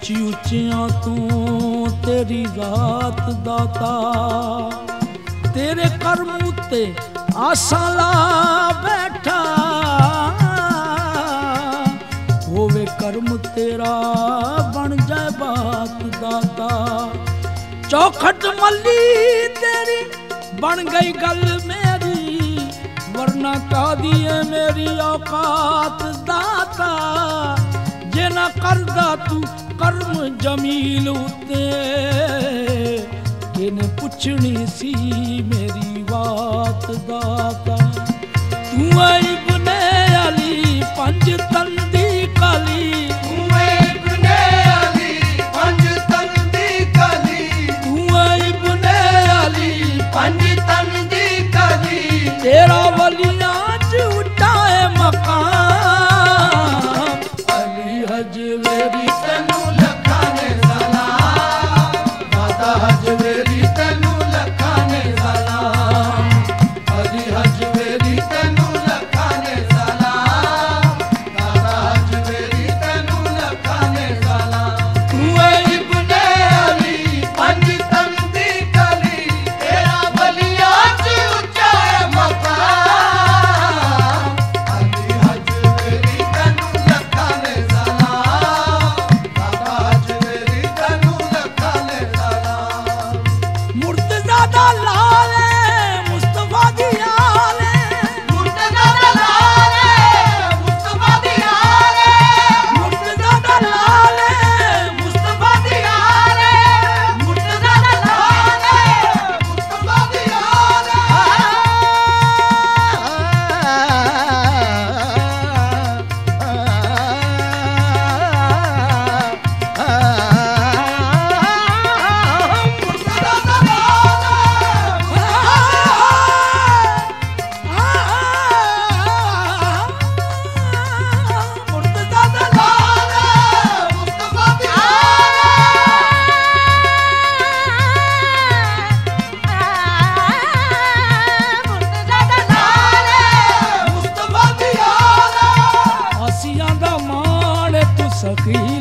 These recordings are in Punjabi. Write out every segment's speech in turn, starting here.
ਉੱਚੀ ਉੱਚੀਆਂ ਤੂੰ ਤੇਰੀ ਜ਼ਾਤ ਦਾਤਾ ਤੇਰੇ। ਕਰਮ ਉੱਤੇ ਆਸਾਂ ਲਾ ਬੈਠਾ। ਹੋਵੇ ਕਰਮ ਤੇਰਾ ਬਣ ਜਾਏ ਬਾਤ ਦਾਤਾ ਚੌਖਟ ਮੱਲੀ ਤੇਰੀ ਬਣ ਗਈ ਗੱਲ ਮੇਰੀ। ਵਰਨਾ ਕਾਦੀ ਏ ਮੇਰੀ ਔਕਾਤ ਦਾਤਾ ਜੇ ਨਾ ਕਰਦਾ ਤੂੰ ਕਰਮ ਜਮੀਲ ਉਤੇ। ਕਿਨੇ ਪੁੱਛਣੀ ਸੀ ਮੇਰੀ ਬਾਤ ਦਾਤਾ? ਤੂੰ ਆਈ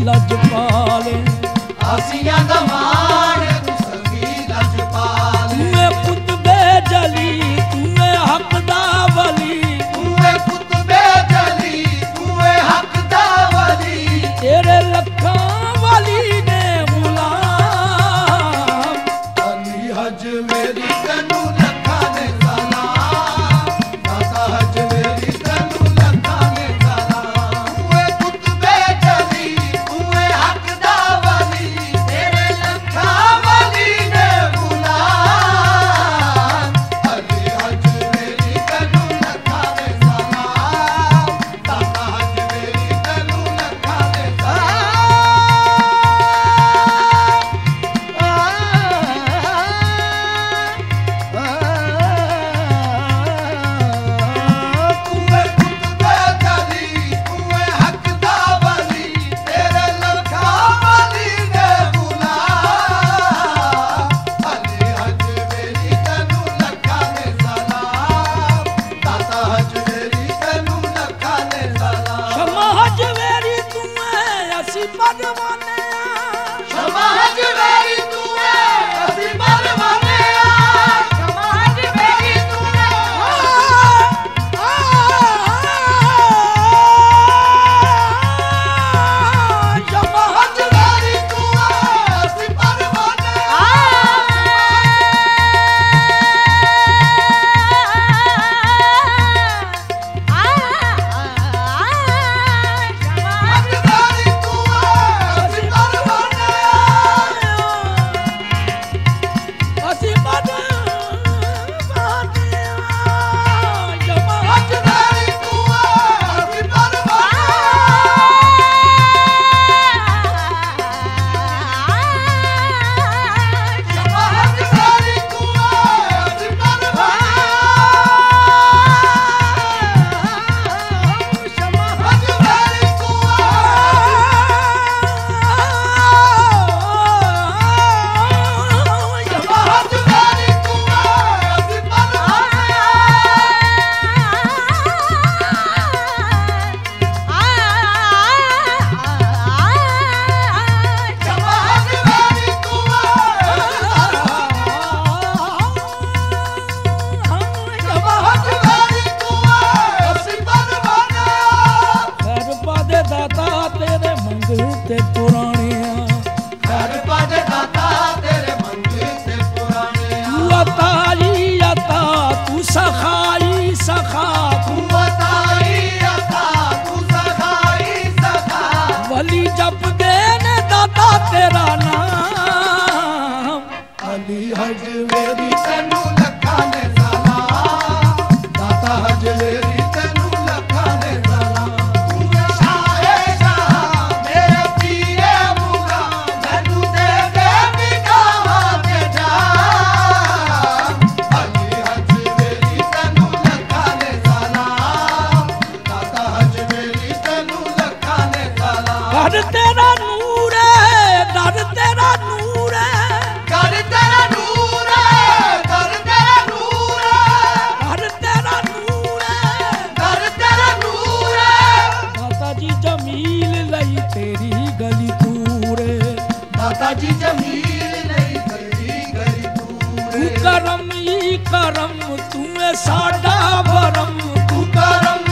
ਲੱਜ ਪਾਲੇ ਆਸੀਆਂ ਦਾ 谢谢 ਤੂੰ ਕਰਮ ਹੀ ਕਰਮ ਤੂੰ ਸਾਡਾ ਭਰਮ ਤੂੰ ਕਰਮ